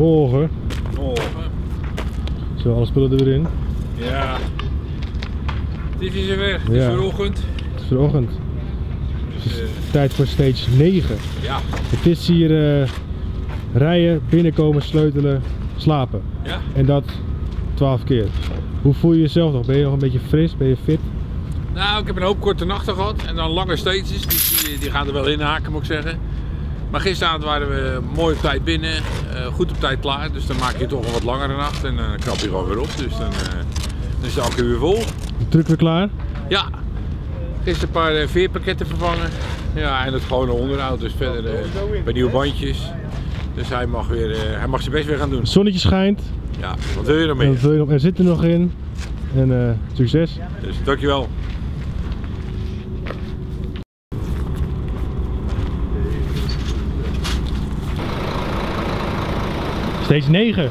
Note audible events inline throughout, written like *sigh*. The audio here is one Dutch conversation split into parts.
Morgen. Morgen. Zo, alle spullen er weer in. Ja. Het is weer weg. Het Ja. is weer ochtend. Het is weer ochtend. Dus, eh, Tijd voor stage 9. ja. Het is hier eh, rijden, binnenkomen, sleutelen, slapen. Ja. En dat 12 keer. Hoe voel je jezelf nog? Ben je nog een beetje fris? Ben je fit? Nou, ik heb een hoop korte nachten gehad en dan lange stages. Die, die gaan er wel in haken, moet ik zeggen. Maar gisteravond waren we mooi op tijd binnen, eh, goed op tijd klaar. Dus dan maak je toch een wat langere nacht en dan knap je gewoon weer op. Dus dan, eh, dan is de accu weer vol. Truck weer klaar? Ja, gisteren een paar eh, veerpakketten vervangen. Ja, en het gewone onderhoud. Dus verder eh, bij nieuwe bandjes. Dus hij mag, weer, eh, hij mag zijn best weer gaan doen. Het zonnetje schijnt. Ja, wat wil je nog? Er zit er nog in. En eh, succes. Dus dankjewel. Steeds 9.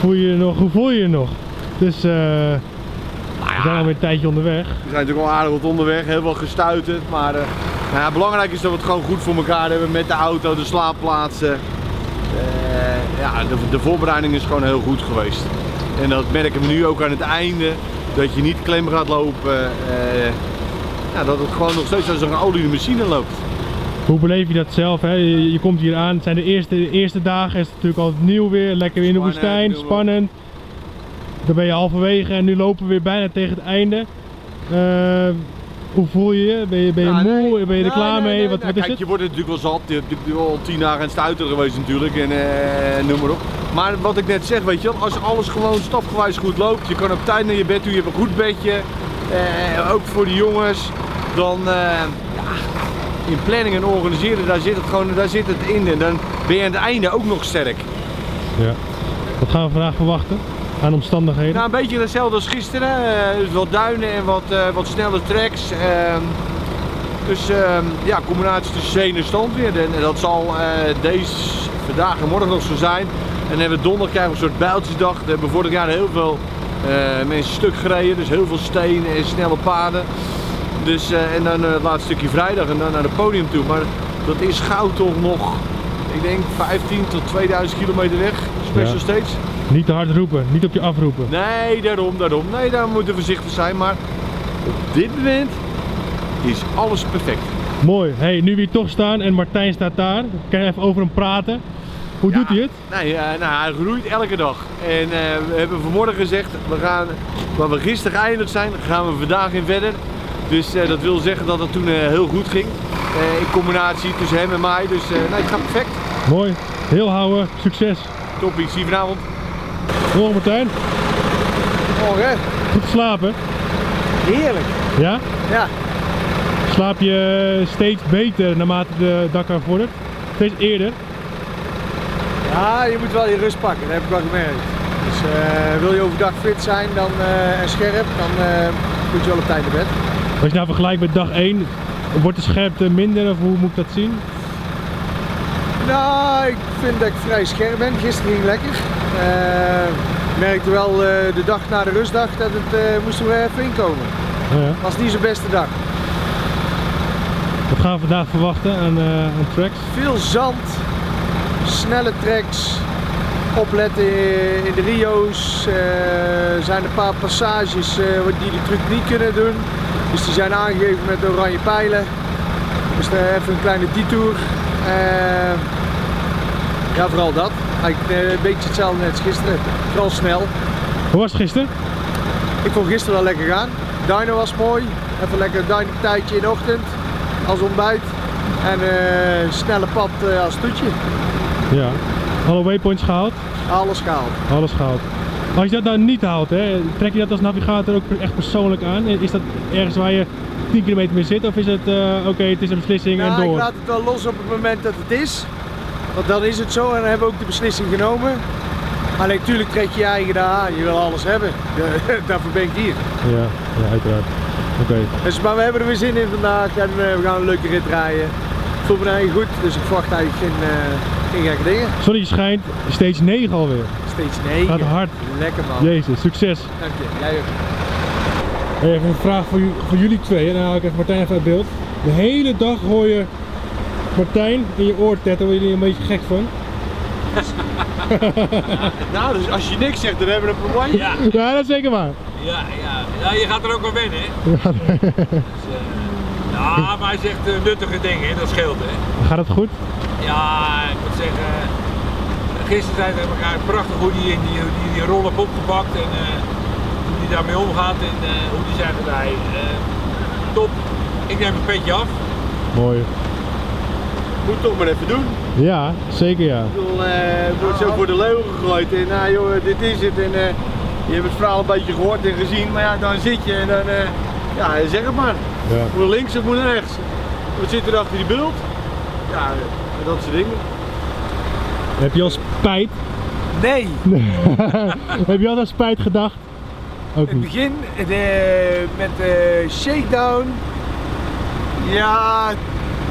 Voel je je nog? Hoe voel je je nog? Dus eh, we zijn alweer een tijdje onderweg. We zijn natuurlijk al aardig wat onderweg, heel veel gestuiterd. Maar eh, nou ja, belangrijk is dat we het gewoon goed voor elkaar hebben met de auto, de slaapplaatsen. Eh, ja, de, de voorbereiding is gewoon heel goed geweest. En dat merken we nu ook aan het einde. Dat je niet klem gaat lopen. ja, dat het gewoon nog steeds als een olie de machine loopt. Hoe beleef je dat zelf? Hè? Je, je komt hier aan. Het zijn de eerste, de eerste dagen. Is het natuurlijk altijd nieuw weer. Lekker weer in de woestijn. Spannend. Dan ben je halverwege en nu lopen we weer bijna tegen het einde. Eh, hoe voel je je? Ben je, ben je Ja, moe? nee. Ben je er Nee, klaar nee, mee? wat nou, wat is kijk, het? je wordt natuurlijk wel zat. Je hebt al tien dagen aan het stuiten geweest natuurlijk en eh, noem maar op. Maar wat ik net zeg, weet je wel, als alles gewoon stapgewijs goed loopt, je kan op tijd naar je bed toe, je hebt een goed bedje, eh, ook voor de jongens, dan in planning en organiseren, daar zit het gewoon daar zit het in en dan ben je aan het einde ook nog sterk. Ja. Wat gaan we vandaag verwachten? Aan omstandigheden? Nou, een beetje hetzelfde als gisteren. eh, dus wat duinen en wat, eh, wat snelle tracks. ehm. dus ehm, ja, combinatie tussen zee en stand weer. En, dat zal eh, deze vandaag en morgen nog zo zijn. En dan hebben we donderdag krijgen we een soort bijltjesdag. Daar hebben we vorig jaar heel veel mensen stuk gereden. Dus heel veel stenen en snelle paden. Dus, eh, en dan eh, het laatste stukje vrijdag en dan naar het podium toe. Maar dat is gauw toch nog, ik denk 15 tot 2000 kilometer weg. Special Ja. States. Niet te hard roepen. Niet op je afroepen. Nee, daarom, daarom. Nee, daar moeten we voorzichtig zijn. Maar op dit moment is alles perfect. Mooi. Hey, nu we hier toch staan en Martijn staat daar. Kan je even over hem praten? Hoe doet hij het? Nee, eh, nou, hij groeit elke dag. En we hebben vanmorgen gezegd, we gaan, waar we gisteren geëindigd zijn, gaan we vandaag in verder. Dus eh, dat wil zeggen dat het toen eh, heel goed ging. Eh, in combinatie tussen hem en mij. Dus eh, nee, het gaat perfect. Mooi. Heel houden. Succes. Toppie, zie je vanavond. Morgen Martijn. Morgen. Goed slapen. Heerlijk. Ja? Ja. Slaap je steeds beter naarmate de Dakar vordert? Steeds eerder? Ja, je moet wel je rust pakken, dat heb ik wel gemerkt. Dus eh, wil je overdag fit zijn dan, eh, en scherp, dan eh, moet je wel op tijd naar bed. Als je nou vergelijkt met dag 1, wordt de scherpte minder of hoe moet ik dat zien? Nou, ik vind dat ik vrij scherp ben. Gisteren ging lekker. Eh, Ik merkte wel eh, de dag na de rustdag dat het eh, moest er weer even inkomen. Ja, ja. Was niet zijn beste dag. Wat gaan we vandaag verwachten aan, eh, aan tracks? Veel zand, snelle tracks, opletten in de Rio's. Eh, Er zijn een paar passages eh, die de truc niet kunnen doen. Dus die zijn aangegeven met oranje pijlen. Dus eh, even een kleine detour. Eh, ja, vooral dat. Eigenlijk eh, een beetje hetzelfde net als gisteren. Vooral snel. Hoe was het gisteren? Ik vond gisteren wel lekker gaan. Dino was mooi. Even lekker een tijdje in de ochtend als ontbijt. En eh snelle pad als toetje. Ja. Alle waypoints gehaald? Alles gehaald. Alles gehaald. Als je dat nou niet haalt, hè, trek je dat als navigator ook echt persoonlijk aan? Is dat ergens waar je 10 kilometer mee zit? Of is het, eh, oké, het is een beslissing Nou, en ik door? laat het wel los op het moment dat het is. Want dan is het zo en dan hebben we ook de beslissing genomen. Maar natuurlijk trek je je eigen daar aan. Je wil alles hebben. *laughs* Daarvoor ben ik hier. Ja, ja uiteraard. Oké. Dus, maar we hebben er weer zin in vandaag en eh, we gaan een leuke rit rijden. Ik voel me eigenlijk goed, dus ik verwacht eigenlijk geen, eh, geen gekke dingen. Zonnetje schijnt, stage 9 alweer. Steeds 9. Gaat hard. Lekker man. Jezus, succes. Dank je. Jij ook. Even een vraag voor, voor jullie twee, en dan haal ik even Martijn even uit beeld. De hele dag hoor je Martijn in je oor tetten, word je er een beetje gek van? *laughs* Nou, dus als je niks zegt, dan hebben we een probleem. Ja, Ja, dat is zeker waar. ja, ja. ja je gaat er ook wel wennen, hè? Dus, eh, ja, maar hij zegt eh, nuttige dingen, dat scheelt, hè? Gaat het goed? Ja, ik moet zeggen, gisteren zijn we elkaar prachtig hoe die, die, die, die rol heeft opgepakt en eh, hoe die daarmee omgaat en eh, hoe die zijn erbij. Eh, top, ik neem een petje af. Mooi. Moet het toch maar even doen. Ja, zeker ja. Ik bedoel, eh, het wordt zo voor de leeuw gegooid en nou joh, dit is het. En, eh, je hebt het verhaal een beetje gehoord en gezien, maar ja, dan zit je en dan, eh, ja, zeg het maar. Ja. Moet links of moet rechts? Wat zit er achter die bult? Ja, eh, dat soort dingen. Heb je al spijt? Nee, *laughs* Heb je al aan spijt gedacht? Ook in het niet. begin de, met de shakedown. Ja,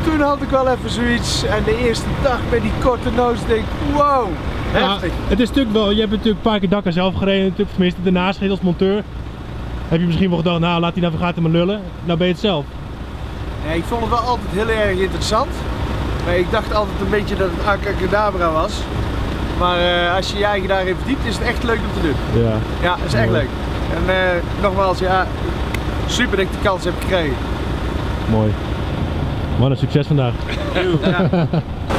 toen had ik wel even zoiets. En de eerste dag met die korte noos denk ik, wow, Ja, heftig. het is natuurlijk wel, je hebt natuurlijk een paar keer dakken zelf gereden, natuurlijk, tenminste daarnaast gereden als monteur. Heb je misschien wel gedacht, nou laat die navigator maar lullen. Nou ben je het zelf. Ja, ik vond het wel altijd heel erg interessant. Maar ik dacht altijd een beetje dat het Acacadabra was. Maar eh, als je je eigen daarin verdiept, is het echt leuk om te doen. Ja. Ja, is echt Mooi. leuk. En eh, nogmaals, ja, super dat ik die kans heb gekregen. Mooi. Wat een succes vandaag. Ja. *laughs*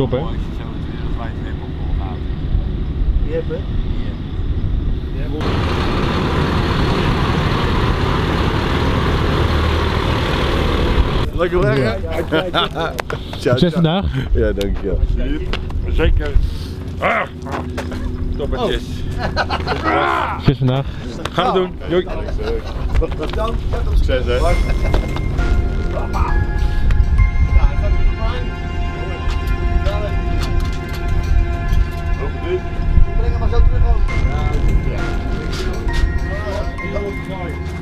Top, hè? Mooi als je zo het weer een vrij tempo gaat. Je hebt het. Lekker weg, hè? *laughs* Succes vandaag. Ja, dankjewel. Zeker. Ah. Toppertjes. *laughs* Succes vandaag. Gaan we doen. Doei. Succes, hè? Breng hem maar zo terug over. wasmachine.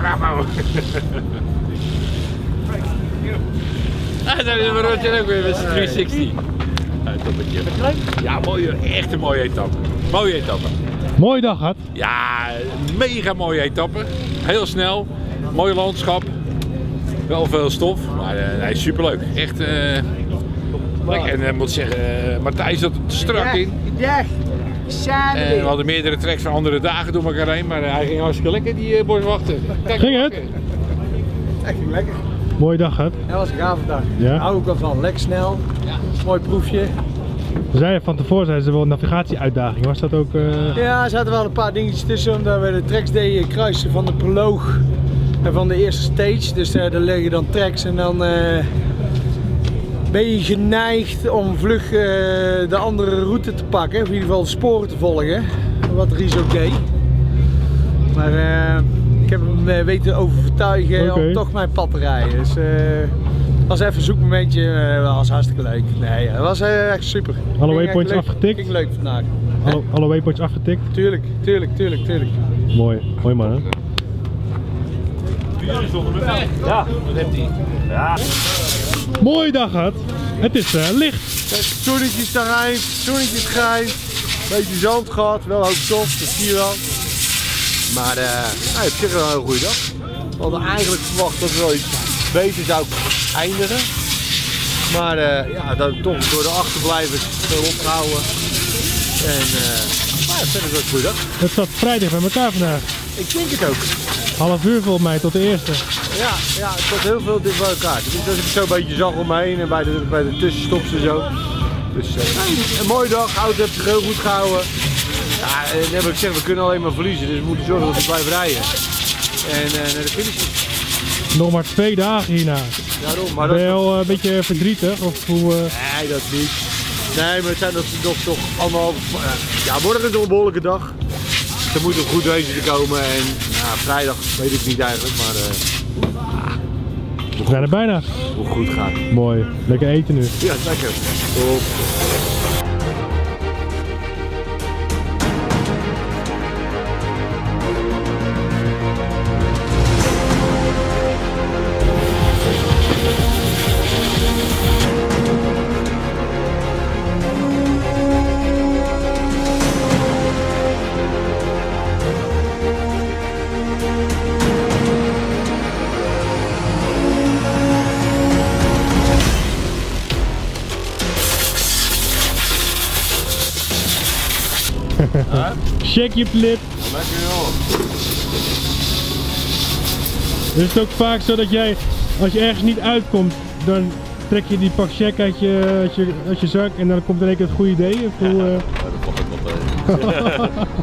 Bravo. Ah, daar is een rotje ook weer met zijn 360. Ja. Ja, mooie, echt een mooie etappe. Mooie etappe. Mooie dag gehad. Ja, mega mooie etappe. Heel snel. Mooi landschap. Wel veel stof, maar eh, nee, superleuk. Echt eh, lekker. En ik moet zeggen, uh, Martijn zat er strak in. Dag. En we hadden meerdere tracks van andere dagen door elkaar heen, maar hij ging hartstikke lekker die uh, boswachten. Kijk, Ging het? Echt ging lekker. Mooie dag gehad. Dat was een gave dag. Ja? Daar hou ik wel van. Lekker snel. Ja. Mooi proefje. Van tevoren zeiden ze wel een navigatieuitdaging. Was dat ook... eh, Ja, er zaten wel een paar dingetjes tussen. Omdat we de tracks deden kruisen van de proloog en van de eerste stage. Dus eh, daar liggen dan tracks en dan eh, ben je geneigd om vlug eh, de andere route te pakken. Of in ieder geval de sporen te volgen. Wat Ries ook deed. Maar eh, ik heb hem eh, weten overtuigen om toch mijn pad te rijden. Dus eh, het was even een zoekmomentje. eh, Dat was hartstikke leuk. Nee, het was eh, echt super. Alle waypoints afgetikt? Ging leuk vandaag. alle, alle waypoints afgetikt. Tuurlijk, tuurlijk, tuurlijk, tuurlijk. Mooi. Mooi man hè. Ja, dat heeft hij. Ja, Mooie dag gehad. Het is eh, licht. Het zonnetje schijnt, het zonnetje schijnt. Beetje zand gehad, wel ook stof, dat zie je wel. Maar eh nou, op zich wel een hele goede dag. We hadden eigenlijk verwacht dat we wel iets beter zou eindigen. Maar eh, ja, dat toch door de achterblijvers veel opgehouden. En eh nou, ja, verder was het een goede dag. Het zat vrijdag bij elkaar vandaag. Ik denk het ook. Half uur volgens mij tot de eerste. Ja, ja, het zat heel veel dicht bij elkaar. Dus dat ik zo een beetje zag om me heen en bij de, bij de tussenstops en zo. Dus eh, een mooie dag. Auto heeft zich heel goed gehouden. Ja, en heb ik gezegd, we kunnen alleen maar verliezen. Dus we moeten zorgen dat we blijven rijden. En eh naar de finish. Nog maar twee dagen hierna. Daarom. Maar Ben je al eh, een beetje verdrietig? Of hoe, nee, dat niet. Nee, maar het zijn dat nog toch allemaal. ja, morgen is nog een behoorlijke dag. Er moet een goed wezen te komen. En ja, vrijdag weet ik niet eigenlijk. Maar eh, we zijn er bijna. hoe goed gaat. Mooi. Lekker eten nu. Ja, lekker. Top. Shake je lip. Lekker joh. Is het ook vaak zo dat jij, als je ergens niet uitkomt, dan trek je die pak check uit je, uit je, uit je zak en dan komt in één keer het goede idee? Of hoe, eh, Ja, dat valt ook wel. *laughs*